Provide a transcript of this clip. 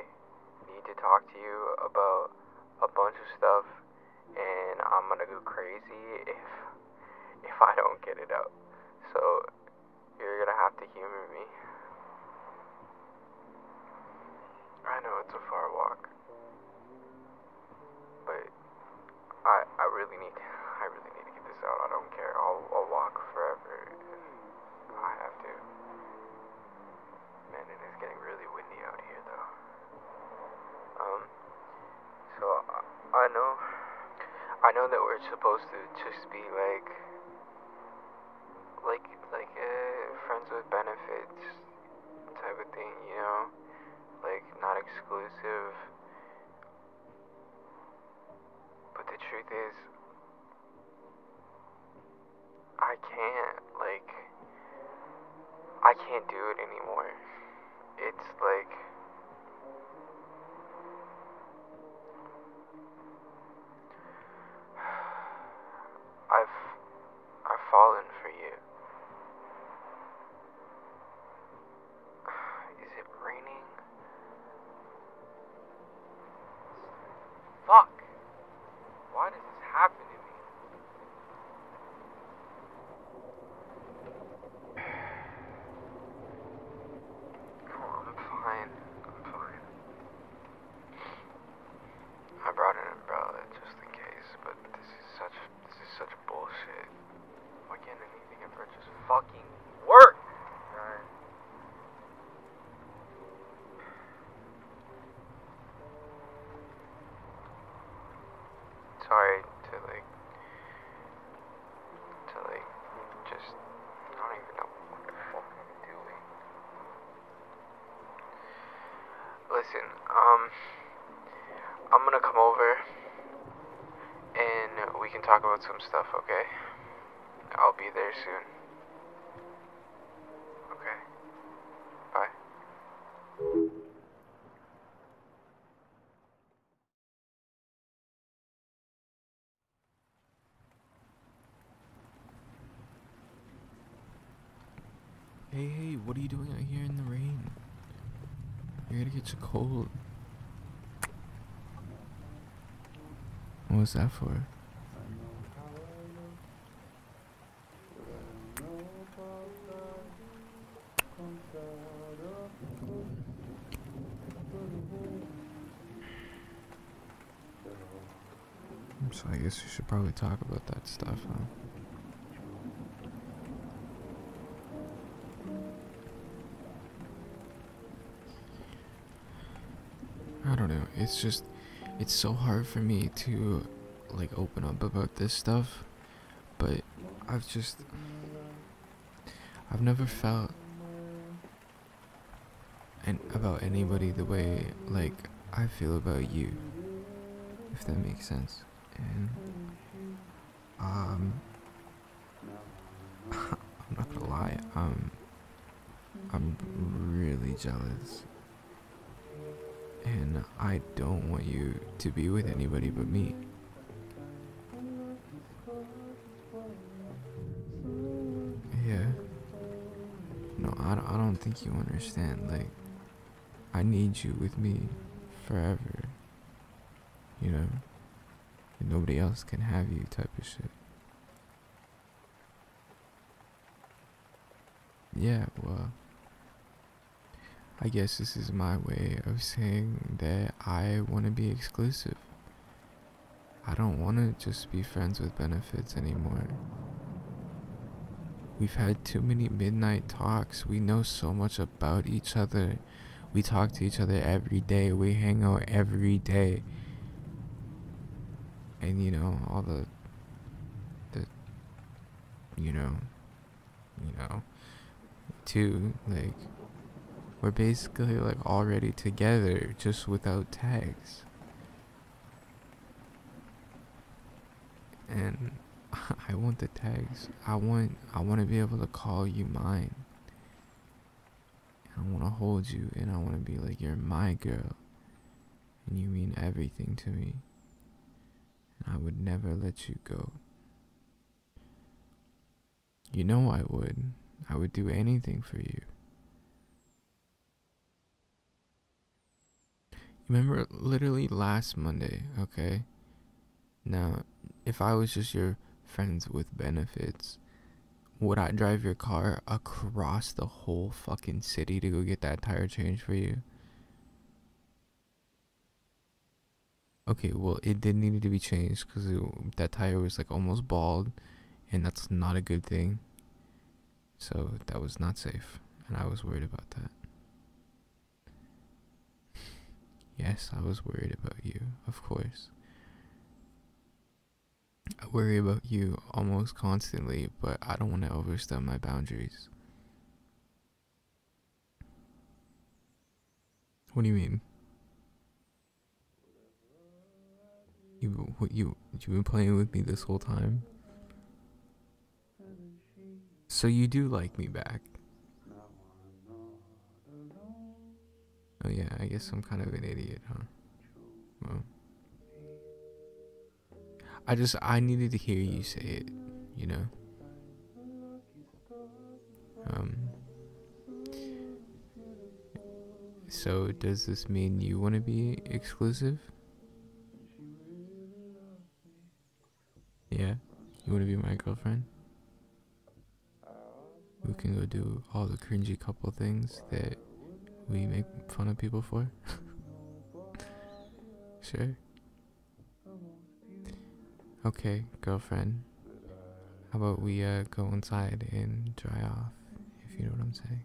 I need to talk to you about a bunch of stuff, and I'm gonna go crazy if if I don't get it out. So you're gonna have to humor me. I know it's a far walk, but I I really need to, I really need to get this out. I don't care. I'll I'll walk forever if I have to. Man, it is getting really windy out here, though. Um, so I, I know, I know that we're supposed to just be like, like, like, uh, friends with benefits type of thing, you know, like not exclusive. But the truth is, I can't, like, I can't do it anymore. It's like, I've, I've fallen for you. Is it raining? Fuck! Why does this happen to me? Oh, I'm fine. I'm fine. I brought an umbrella just in case, but this is such this is such bullshit. Why can't anything ever just fucking work? Alright. Sorry to like to like just I don't even know what the fuck I'm doing. Listen, um I'm gonna come over and we can talk about some stuff, okay? I'll be there soon. Okay. Hey, what are you doing out here in the rain? You're gonna get you cold. What was that for? So I guess we should probably talk about that stuff, huh? I don't know. It's just, it's so hard for me to, like, open up about this stuff. But I've just, I've never felt, and about anybody the way like I feel about you. If that makes sense. And, um, I'm not gonna lie. Um, I'm really jealous and I don't want you to be with anybody but me. Yeah. No, I I don't think you understand. Like, I need you with me forever. You know? And nobody else can have you, type of shit. Yeah, well. I guess this is my way of saying that I want to be exclusive. I don't want to just be friends with benefits anymore. We've had too many midnight talks. We know so much about each other. We talk to each other every day. We hang out every day. And you know, all the the you know, you know, too like we're basically like already together just without tags. And I want the tags. I want I want to be able to call you mine. I want to hold you and I want to be like you're my girl. And you mean everything to me. And I would never let you go. You know I would. I would do anything for you. Remember, literally last Monday, okay? Now, if I was just your friends with benefits, would I drive your car across the whole fucking city to go get that tire changed for you? Okay, well, it did need to be changed because that tire was like almost bald, and that's not a good thing. So that was not safe, and I was worried about that. Yes, I was worried about you, of course. I worry about you almost constantly, but I don't want to overstep my boundaries. What do you mean? You what you you've been playing with me this whole time? So you do like me back. Oh yeah, I guess I'm kind of an idiot, huh? Well. I just I needed to hear you say it, you know. Um So does this mean you want to be exclusive? Yeah, you want to be my girlfriend? We can go do all the cringy couple things that we make fun of people for. sure. Okay, girlfriend. How about we uh, go inside and dry off, if you know what I'm saying?